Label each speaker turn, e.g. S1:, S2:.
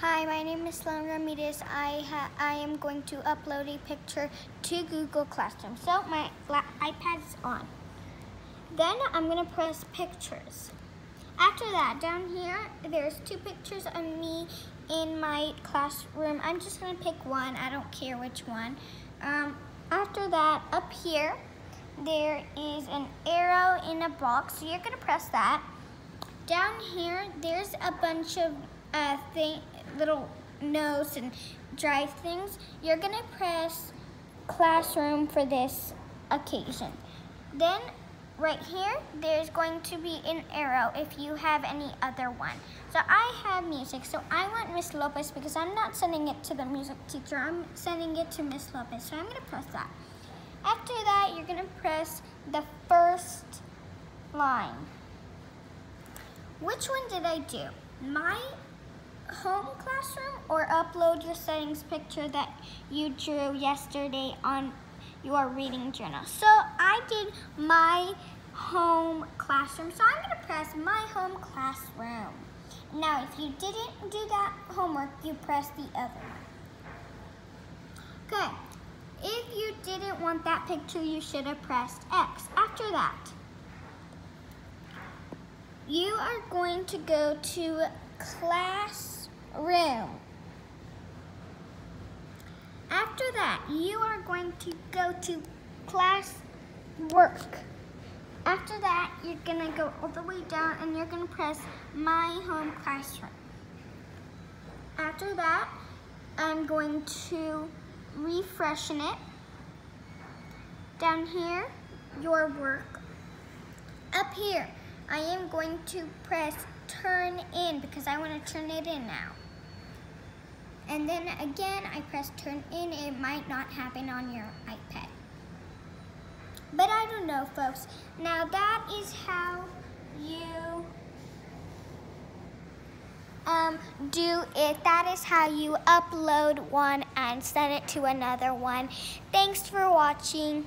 S1: Hi, my name is Sloane Ramirez. I I am going to upload a picture to Google Classroom. So my iPad is on. Then I'm gonna press pictures. After that, down here, there's two pictures of me in my classroom. I'm just gonna pick one, I don't care which one. Um, after that, up here, there is an arrow in a box, so you're gonna press that. Down here, there's a bunch of uh, thing, little notes and drive things. You're gonna press classroom for this occasion. Then right here, there's going to be an arrow if you have any other one. So I have music, so I want Miss Lopez because I'm not sending it to the music teacher, I'm sending it to Miss Lopez, so I'm gonna press that. After that, you're gonna press the first line. Which one did I do? My home classroom or upload your settings picture that you drew yesterday on your reading journal. So I did my home classroom. So I'm gonna press my home classroom. Now, if you didn't do that homework, you press the other. one. Good. If you didn't want that picture, you should have pressed X. After that, you are going to go to classroom. After that, you are going to go to class work. After that, you're gonna go all the way down and you're gonna press My Home Classroom. After that, I'm going to refreshen it. Down here, your work. Up here, I am going to press turn in because I want to turn it in now. And then again, I press turn in. It might not happen on your iPad. But I don't know, folks. Now that is how you um, do it. That is how you upload one and send it to another one. Thanks for watching.